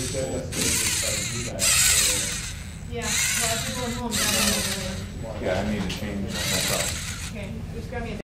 Yeah, well, if are home, Yeah, I need to change my. Okay, just grab me a